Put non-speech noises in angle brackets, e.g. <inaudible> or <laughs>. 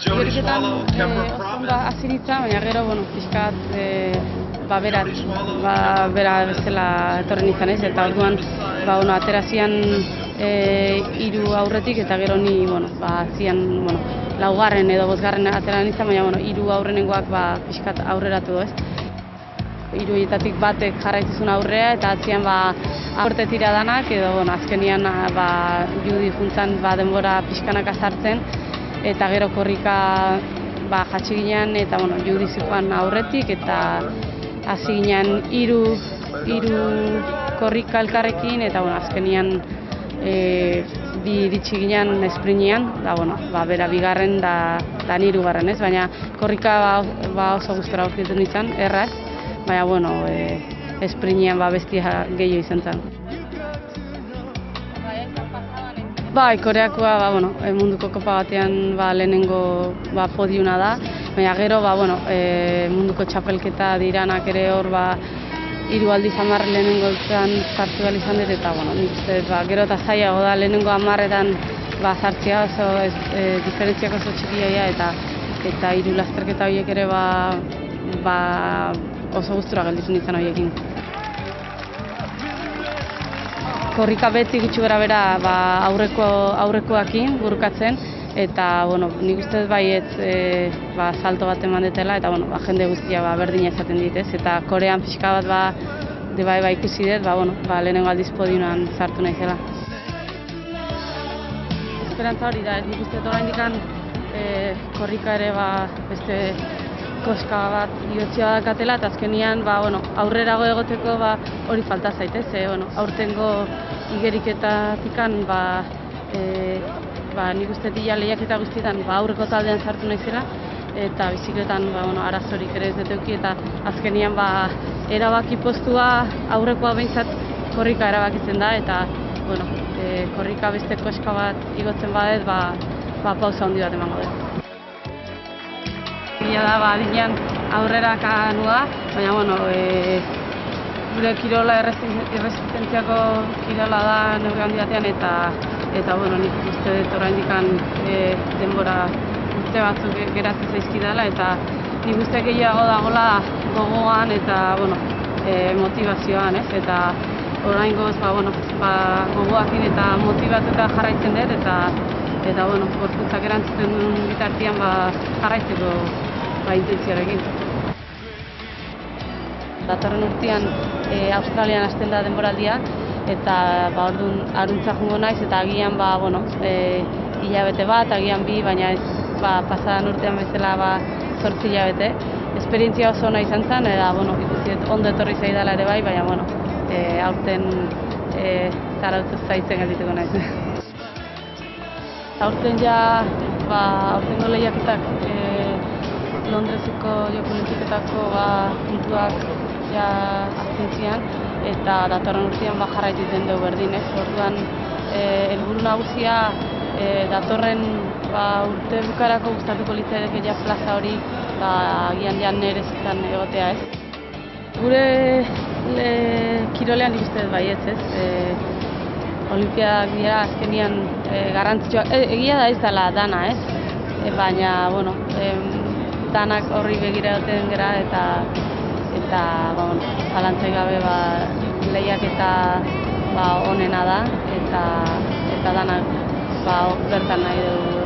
Igeriketan eh, oso hasi nintzen, baina gero, bueno, pixkat, eh, ba, berat, ba, bera bezala etorri nintzen ez, eta orduan, ba, bueno, aterazian eh, hiru aurretik, eta gero ni, bueno, ba, zian, bueno, laugarren edo bosgarren atera nintzen, baina, bueno, hiru aurrenengoak, ba, pixkat aurreratu ez. Horietatik batek jarraitzizun aurrea, eta atzian, ba, aurte tira danak, edo, bueno, azkenian, ba, judi juntzan, ba, denbora pixkanak azartzen, eta gero korrika ba, jatsi ginen eta bueno, judi zikoan aurretik eta hasi ginen hiru hiru korrika elkarrekin eta bueno, azkenian e, bi iritsi ginen esprinean, da bueno, ba, bera bigarren da da hirugarren, ez? Baina korrika ba, ba oso gustora aurkitu nintzen, erraz, baina bueno, e, esprinean ba bestia gehiago izan zen. Bai, Koreakoa ba, bueno, e, munduko kopa batean ba, lehenengo ba, podiuna da, baina gero ba, bueno, e, munduko txapelketa diranak ere hor ba, hiru aldiz hamar lehenengo sartu behar izan dut eta bueno, nik uste, ba, gero eta zailago da lehenengo hamarretan ba, sartzea oso ez, e, diferentziak oso txikia eta eta hiru lasterketa horiek ere ba, ba, oso gustura gelditu nintzen horiekin. Korrika beti gutxi bera bera ba, aurreko, aurrekoakin burukatzen. Eta bueno, nik uste baiet e, ba, salto bat eman detela eta bueno, ba, jende guztia ba, berdina esaten ditez eta korean pixka bat ba, de bai, bai ikusi dut, ba, bueno, ba, lehenengo aldiz podiunan sartu nahi zela. Esperantza hori da, nik uste dut e, korrika ere ba, beste koska bat igotzia dakatela eta azkenian ba, bueno, aurrerago egoteko ba, hori falta zaitez, ze, bueno, aurtengo igeriketatikan ba, e, ba, nik uste dila lehiaketa guztietan ba, aurreko taldean sartu naizela eta bizikletan ba, bueno, arazorik ere ez dut eduki eta azkenian ba, erabaki postua aurrekoa behintzat korrika erabakitzen da eta bueno, e, korrika beste koska bat igotzen badet ba, ba, pausa handi bat emango dut. Egia da, ba, adinean aurrera kanua, baina, bueno, e, gure kirola irresistentziako kirola da neure handi batean, eta, eta bueno, nik uste dut oraindikan e, denbora urte batzuk geratzen zaizkidala, eta nik uste gehiago dagoela gogoan eta, bueno, e, motivazioan, ez? Eta orain goz, ba, bueno, ba, gogoakin eta motivatuta jarraitzen dut, eta eta bueno, gorputzak erantzuten duen bitartian ba, jarraitzeko ba, intentzioarekin. Datorren urtean e, Australian hasten da denboraldia eta ba ordun aruntza joango naiz eta agian ba bueno, e, hilabete bat, agian bi, baina ez ba pasadan urtean bezala ba 8 hilabete. Esperientzia oso ona izan zen eta bueno, ikusi ondo etorri zaidala ere bai, baina bueno, e, aurten eh zarautu zaitzen geldituko naiz. <laughs> aurten ja ba aurtengo lehiaketak e, Londreseko Joko Olimpiketako ba, puntuak ja azten eta datorren urtean ba, jarraitu den dugu berdin, ez? Orduan, e, helburu nagusia e, datorren ba, urte bukarako gustatuko litzaideke ja plaza hori ba, agian ja nere egotea, ez? Gure le, kirolean ikusten bai ez? E, Olimpiadak dira azkenian e, garrantzitsuak, e, egia da ez dela dana, ez? E, baina, bueno, e, danak horri begiratzen gara eta eta ba bueno, zalantzai gabe ba lehiak eta ba onena da eta eta danak ba bertan nahi dugu.